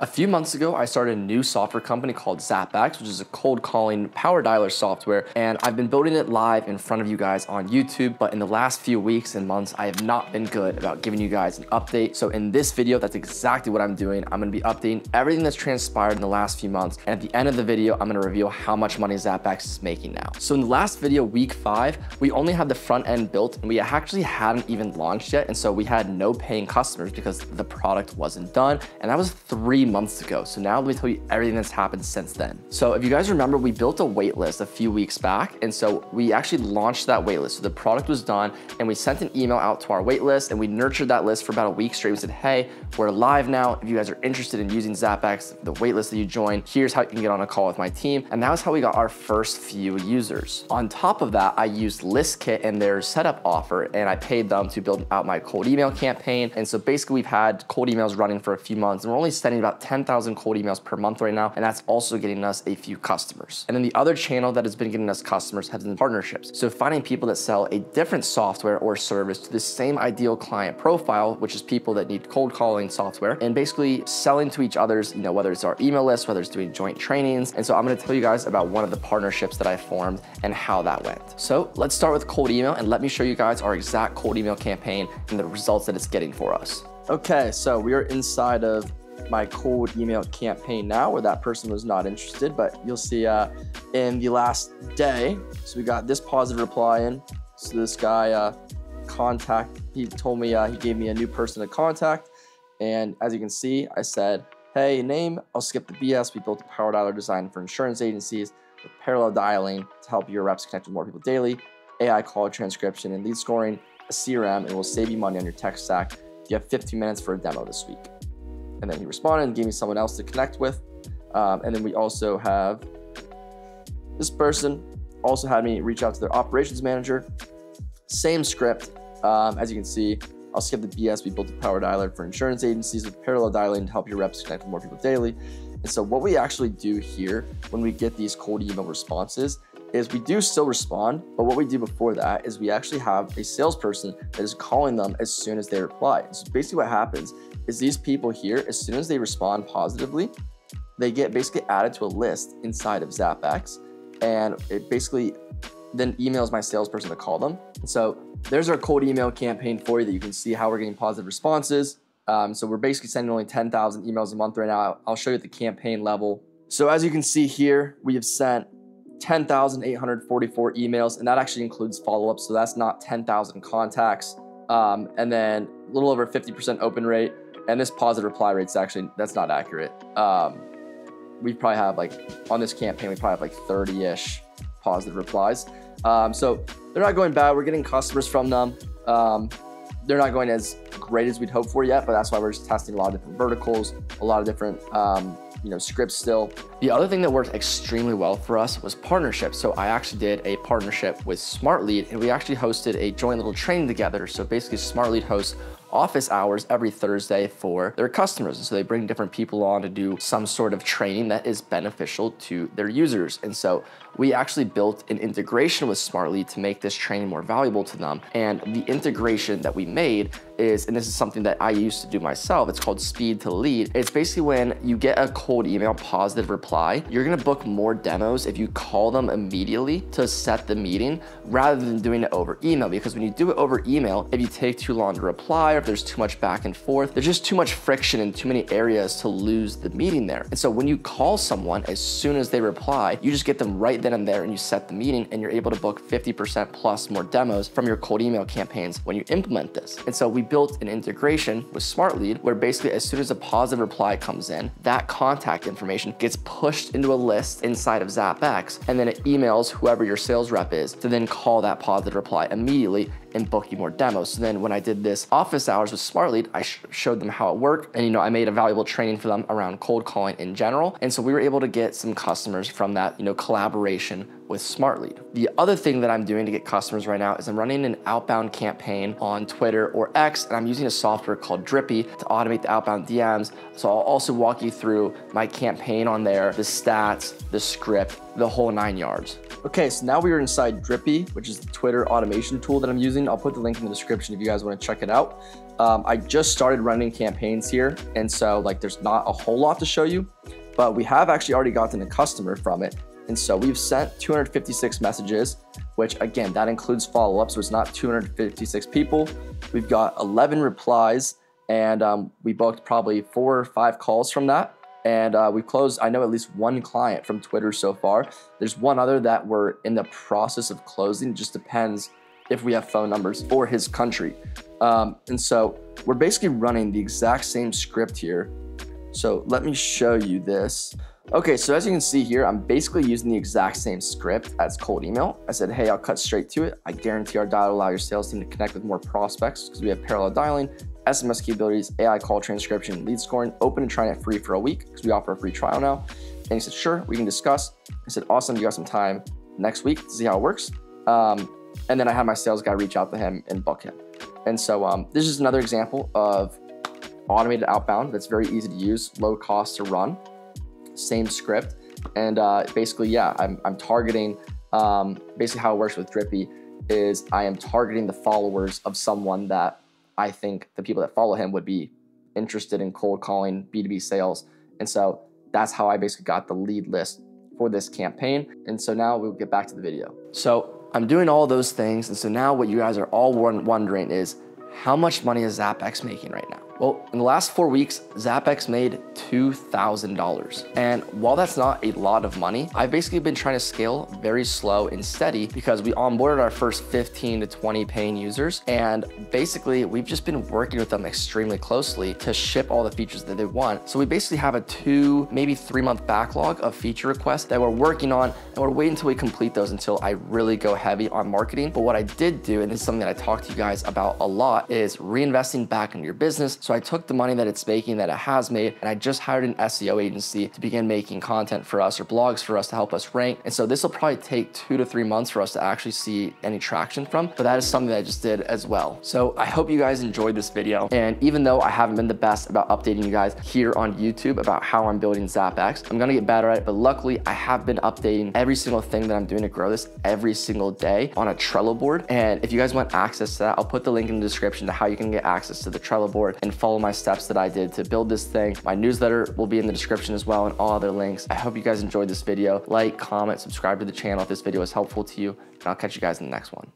A few months ago, I started a new software company called Zappx, which is a cold calling power dialer software, and I've been building it live in front of you guys on YouTube, but in the last few weeks and months, I have not been good about giving you guys an update. So in this video, that's exactly what I'm doing. I'm gonna be updating everything that's transpired in the last few months, and at the end of the video, I'm gonna reveal how much money Zappx is making now. So in the last video, week five, we only had the front end built, and we actually hadn't even launched yet, and so we had no paying customers because the product wasn't done, and that was three months ago. So now let me tell you everything that's happened since then. So if you guys remember, we built a waitlist a few weeks back. And so we actually launched that waitlist. So the product was done and we sent an email out to our waitlist and we nurtured that list for about a week straight. We said, hey, we're live now. If you guys are interested in using Zappx, the waitlist that you joined, here's how you can get on a call with my team. And that was how we got our first few users. On top of that, I used ListKit and their setup offer and I paid them to build out my cold email campaign. And so basically we've had cold emails running for a few months and we're only sending about 10,000 cold emails per month right now, and that's also getting us a few customers. And then the other channel that has been getting us customers has been partnerships. So finding people that sell a different software or service to the same ideal client profile, which is people that need cold calling software, and basically selling to each other's, you know, whether it's our email list, whether it's doing joint trainings. And so I'm gonna tell you guys about one of the partnerships that I formed and how that went. So let's start with cold email and let me show you guys our exact cold email campaign and the results that it's getting for us. Okay, so we are inside of my cold email campaign now where that person was not interested, but you'll see uh, in the last day, so we got this positive reply in. So this guy uh, contact, he told me, uh, he gave me a new person to contact. And as you can see, I said, hey, name, I'll skip the BS. We built a power dialer design for insurance agencies with parallel dialing to help your reps connect with more people daily, AI call transcription and lead scoring, a CRM, and will save you money on your tech stack. You have 15 minutes for a demo this week. And then he responded and gave me someone else to connect with. Um, and then we also have this person also had me reach out to their operations manager. Same script. Um, as you can see, I'll skip the BS. We built a power dialer for insurance agencies with parallel dialing to help your reps connect with more people daily. And so what we actually do here when we get these cold email responses is we do still respond, but what we do before that is we actually have a salesperson that is calling them as soon as they reply. So basically what happens is these people here, as soon as they respond positively, they get basically added to a list inside of Zappx and it basically then emails my salesperson to call them. so there's our cold email campaign for you that you can see how we're getting positive responses. Um, so we're basically sending only 10,000 emails a month right now. I'll show you at the campaign level. So as you can see here, we have sent 10,844 emails, and that actually includes follow-ups. So that's not 10,000 contacts. Um, and then a little over 50% open rate. And this positive reply rate is actually, that's not accurate. Um, we probably have like, on this campaign, we probably have like 30-ish positive replies. Um, so they're not going bad. We're getting customers from them. Um, they're not going as great as we'd hope for yet, but that's why we're just testing a lot of different verticals, a lot of different um, you know, scripts still. The other thing that worked extremely well for us was partnerships. So I actually did a partnership with SmartLead and we actually hosted a joint little training together. So basically SmartLead hosts office hours every Thursday for their customers. And so they bring different people on to do some sort of training that is beneficial to their users. And so we actually built an integration with SmartLead to make this training more valuable to them. And the integration that we made is, and this is something that I used to do myself, it's called speed to lead. It's basically when you get a cold email positive reply, you're gonna book more demos if you call them immediately to set the meeting rather than doing it over email. Because when you do it over email, if you take too long to reply or if there's too much back and forth, there's just too much friction in too many areas to lose the meeting there. And so when you call someone as soon as they reply, you just get them right then and there and you set the meeting and you're able to book 50% plus more demos from your cold email campaigns when you implement this. And so we built an integration with SmartLead where basically as soon as a positive reply comes in, that contact information gets pushed into a list inside of Zappx and then it emails whoever your sales rep is to then call that positive reply immediately and book you more demos. So then when I did this office hours with SmartLead, I sh showed them how it worked. And you know, I made a valuable training for them around cold calling in general. And so we were able to get some customers from that, you know, collaboration with SmartLead. The other thing that I'm doing to get customers right now is I'm running an outbound campaign on Twitter or X, and I'm using a software called Drippi to automate the outbound DMs. So I'll also walk you through my campaign on there, the stats, the script, the whole nine yards. Okay, so now we are inside Drippi, which is the Twitter automation tool that I'm using. I'll put the link in the description if you guys want to check it out. Um, I just started running campaigns here, and so like there's not a whole lot to show you, but we have actually already gotten a customer from it. And so we've sent 256 messages, which again, that includes follow-up, so it's not 256 people. We've got 11 replies, and um, we booked probably four or five calls from that. And uh, we've closed, I know at least one client from Twitter so far. There's one other that we're in the process of closing. It just depends if we have phone numbers for his country. Um, and so we're basically running the exact same script here. So let me show you this. Okay, so as you can see here, I'm basically using the exact same script as cold email. I said, hey, I'll cut straight to it. I guarantee our dial will allow your sales team to connect with more prospects because we have parallel dialing, SMS capabilities, AI call transcription, lead scoring, open and trying it free for a week because we offer a free trial now. And he said, sure, we can discuss. I said, awesome, you got some time next week to see how it works. Um, and then I had my sales guy reach out to him and book him. And so um, this is another example of automated outbound that's very easy to use, low cost to run same script. And uh, basically, yeah, I'm, I'm targeting, um, basically how it works with Drippi is I am targeting the followers of someone that I think the people that follow him would be interested in cold calling B2B sales. And so that's how I basically got the lead list for this campaign. And so now we'll get back to the video. So I'm doing all those things. And so now what you guys are all wondering is how much money is Zappx making right now? Well, in the last four weeks, Zappx made $2,000. And while that's not a lot of money, I've basically been trying to scale very slow and steady because we onboarded our first 15 to 20 paying users. And basically, we've just been working with them extremely closely to ship all the features that they want. So we basically have a two, maybe three month backlog of feature requests that we're working on and we're waiting until we complete those until I really go heavy on marketing. But what I did do, and this is something that I talked to you guys about a lot, is reinvesting back into your business so I took the money that it's making, that it has made, and I just hired an SEO agency to begin making content for us or blogs for us to help us rank. And so this will probably take two to three months for us to actually see any traction from, but that is something that I just did as well. So I hope you guys enjoyed this video. And even though I haven't been the best about updating you guys here on YouTube about how I'm building Zappx, I'm gonna get better at it, but luckily I have been updating every single thing that I'm doing to grow this every single day on a Trello board. And if you guys want access to that, I'll put the link in the description to how you can get access to the Trello board follow my steps that I did to build this thing. My newsletter will be in the description as well and all other links. I hope you guys enjoyed this video. Like, comment, subscribe to the channel if this video was helpful to you, and I'll catch you guys in the next one.